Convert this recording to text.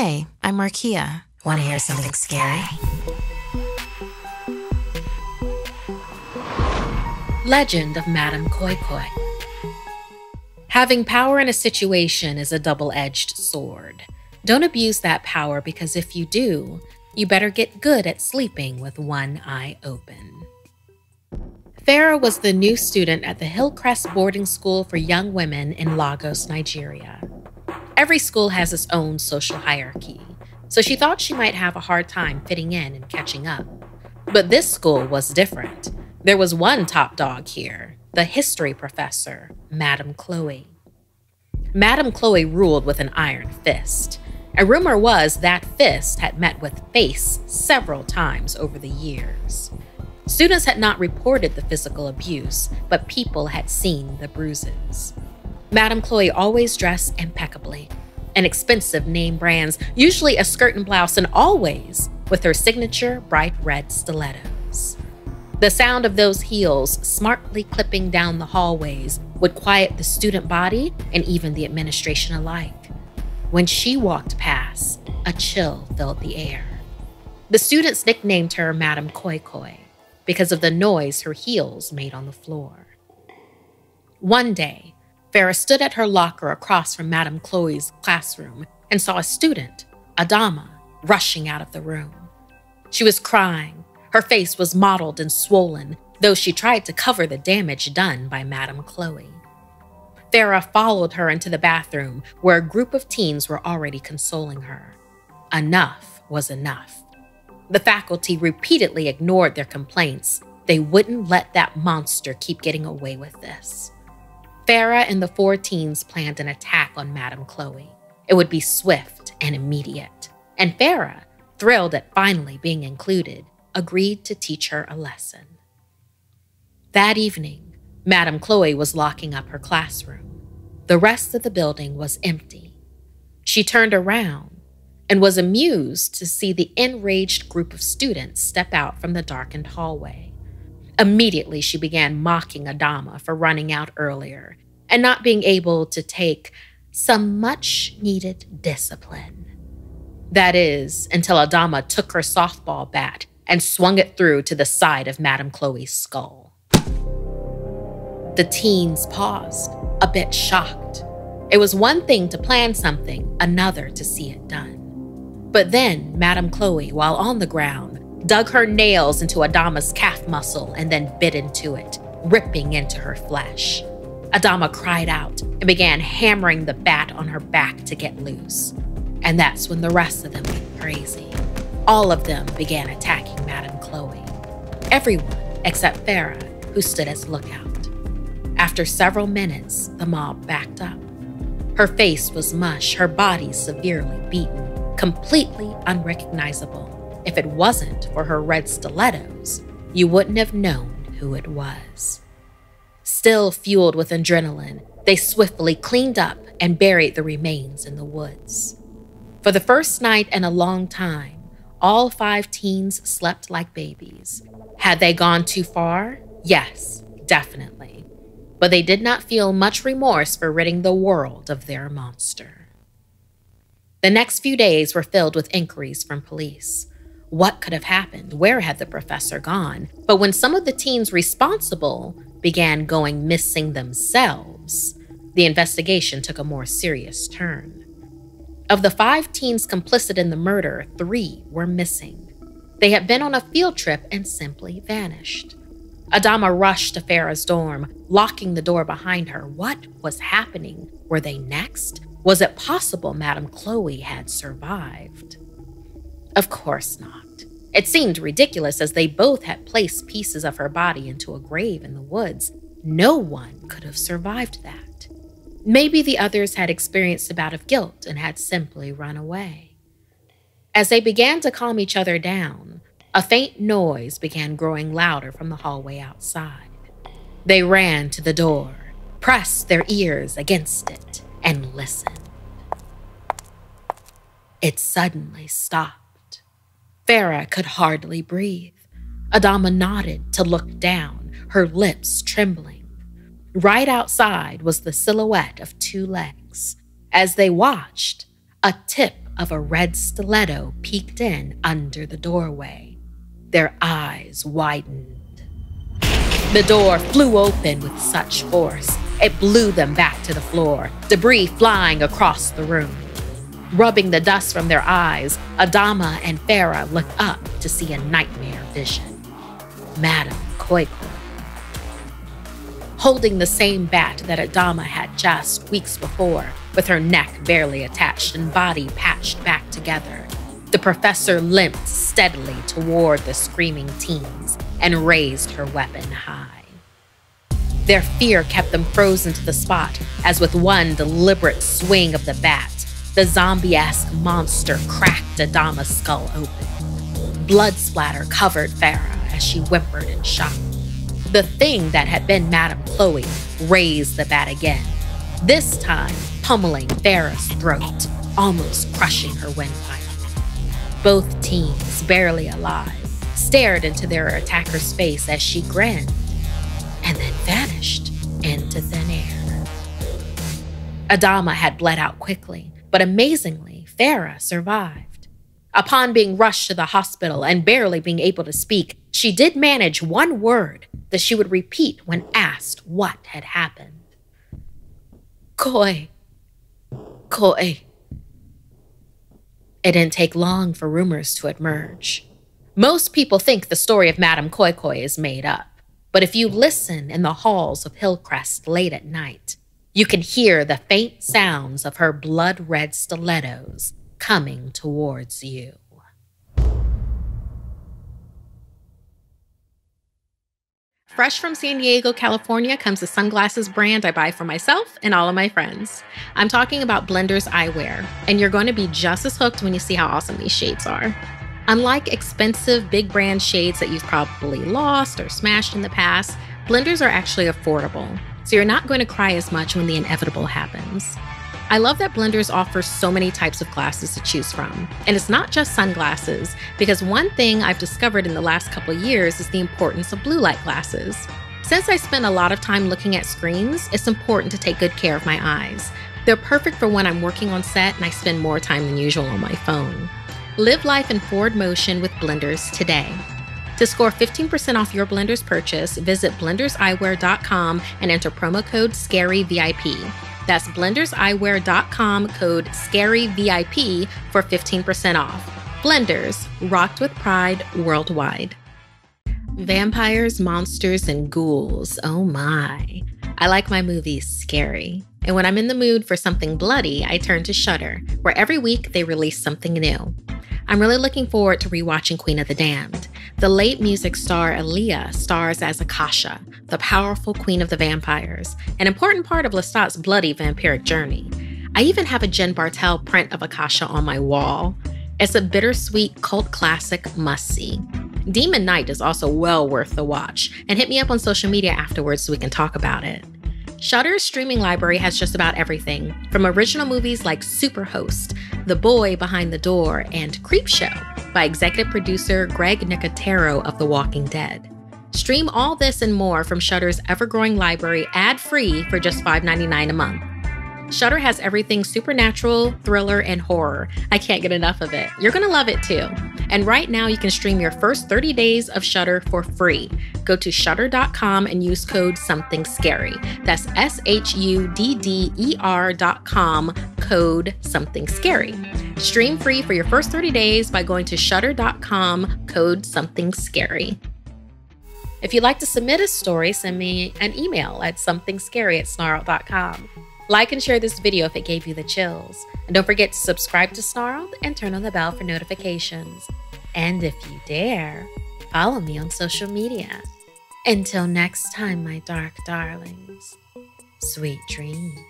Hey, I'm Markia. Want to hear something scary? Legend of Madame Koi Koi. Having power in a situation is a double edged sword. Don't abuse that power because if you do, you better get good at sleeping with one eye open. Farah was the new student at the Hillcrest Boarding School for Young Women in Lagos, Nigeria. Every school has its own social hierarchy, so she thought she might have a hard time fitting in and catching up. But this school was different. There was one top dog here, the history professor, Madame Chloe. Madame Chloe ruled with an iron fist. A rumor was that fist had met with face several times over the years. Students had not reported the physical abuse, but people had seen the bruises. Madame Chloe always dressed impeccably, in expensive name brands, usually a skirt and blouse, and always with her signature bright red stilettos. The sound of those heels smartly clipping down the hallways would quiet the student body and even the administration alike. When she walked past, a chill filled the air. The students nicknamed her Madame Koi Koi because of the noise her heels made on the floor. One day, Farah stood at her locker across from Madame Chloe's classroom and saw a student, Adama, rushing out of the room. She was crying her face was mottled and swollen, though she tried to cover the damage done by Madame Chloe. Farah followed her into the bathroom, where a group of teens were already consoling her. Enough was enough. The faculty repeatedly ignored their complaints. They wouldn't let that monster keep getting away with this. Farah and the four teens planned an attack on Madame Chloe. It would be swift and immediate. And Farah, thrilled at finally being included, agreed to teach her a lesson. That evening, Madame Chloe was locking up her classroom. The rest of the building was empty. She turned around and was amused to see the enraged group of students step out from the darkened hallway. Immediately, she began mocking Adama for running out earlier and not being able to take some much needed discipline. That is, until Adama took her softball bat and swung it through to the side of Madame Chloe's skull. The teens paused, a bit shocked. It was one thing to plan something, another to see it done. But then Madame Chloe, while on the ground, dug her nails into Adama's calf muscle and then bit into it, ripping into her flesh. Adama cried out and began hammering the bat on her back to get loose. And that's when the rest of them went crazy. All of them began attacking Madame Chloe. Everyone except Farah, who stood as lookout. After several minutes, the mob backed up. Her face was mush, her body severely beaten, completely unrecognizable. If it wasn't for her red stilettos, you wouldn't have known who it was. Still fueled with adrenaline, they swiftly cleaned up and buried the remains in the woods. For the first night in a long time, all five teens slept like babies. Had they gone too far? Yes, definitely. But they did not feel much remorse for ridding the world of their monster. The next few days were filled with inquiries from police. What could have happened? Where had the professor gone? But when some of the teens responsible began going missing themselves, the investigation took a more serious turn. Of the five teens complicit in the murder, three were missing. They had been on a field trip and simply vanished. Adama rushed to Farah's dorm, locking the door behind her. What was happening? Were they next? Was it possible Madame Chloe had survived? Of course not. It seemed ridiculous as they both had placed pieces of her body into a grave in the woods. No one could have survived that. Maybe the others had experienced a bout of guilt and had simply run away. As they began to calm each other down, a faint noise began growing louder from the hallway outside. They ran to the door, pressed their ears against it, and listened. It suddenly stopped. Farah could hardly breathe. Adama nodded to look down, her lips trembling. Right outside was the silhouette of two legs. As they watched, a tip of a red stiletto peeked in under the doorway. Their eyes widened. The door flew open with such force, it blew them back to the floor, debris flying across the room. Rubbing the dust from their eyes, Adama and Farah looked up to see a nightmare vision. Madame Koi Koi. Holding the same bat that Adama had just weeks before, with her neck barely attached and body patched back together, the professor limped steadily toward the screaming teens and raised her weapon high. Their fear kept them frozen to the spot as, with one deliberate swing of the bat, the zombie esque monster cracked Adama's skull open. Blood splatter covered Farah as she whimpered in shock. The thing that had been Madame Chloe raised the bat again, this time pummeling Farah's throat, almost crushing her windpipe. Both teens, barely alive, stared into their attacker's face as she grinned and then vanished into thin air. Adama had bled out quickly, but amazingly, Farah survived. Upon being rushed to the hospital and barely being able to speak, she did manage one word that she would repeat when asked what had happened. Koi. Koi. It didn't take long for rumors to emerge. Most people think the story of Madame Koi Koi is made up. But if you listen in the halls of Hillcrest late at night, you can hear the faint sounds of her blood red stilettos coming towards you. Fresh from San Diego, California comes the sunglasses brand I buy for myself and all of my friends. I'm talking about Blenders Eyewear, and you're going to be just as hooked when you see how awesome these shades are. Unlike expensive big brand shades that you've probably lost or smashed in the past, blenders are actually affordable, so you're not going to cry as much when the inevitable happens. I love that Blenders offers so many types of glasses to choose from. And it's not just sunglasses, because one thing I've discovered in the last couple years is the importance of blue light glasses. Since I spend a lot of time looking at screens, it's important to take good care of my eyes. They're perfect for when I'm working on set and I spend more time than usual on my phone. Live life in forward motion with Blenders today. To score 15% off your Blenders purchase, visit blenderseyewear.com and enter promo code SCARYVIP. That's blenderseyewear.com code SCARYVIP for 15% off. Blenders, rocked with pride worldwide. Vampires, monsters, and ghouls. Oh my. I like my movies scary. And when I'm in the mood for something bloody, I turn to Shudder, where every week they release something new. I'm really looking forward to rewatching Queen of the Damned. The late music star Aaliyah stars as Akasha, the powerful queen of the vampires, an important part of Lestat's bloody vampiric journey. I even have a Jen Bartel print of Akasha on my wall. It's a bittersweet cult classic must see. Demon Knight is also well worth the watch, and hit me up on social media afterwards so we can talk about it. Shudder's streaming library has just about everything, from original movies like Superhost, The Boy Behind the Door, and Creepshow by executive producer Greg Nicotero of The Walking Dead. Stream all this and more from Shudder's ever-growing library ad-free for just $5.99 a month. Shudder has everything supernatural, thriller, and horror. I can't get enough of it. You're going to love it too. And right now, you can stream your first 30 days of Shudder for free. Go to shudder.com and use code something scary. That's S H U D D E R.com, code something scary. Stream free for your first 30 days by going to shudder.com, code something scary. If you'd like to submit a story, send me an email at somethingscary at snarled.com. Like and share this video if it gave you the chills. And don't forget to subscribe to Snarled and turn on the bell for notifications. And if you dare, follow me on social media. Until next time, my dark darlings, sweet dreams.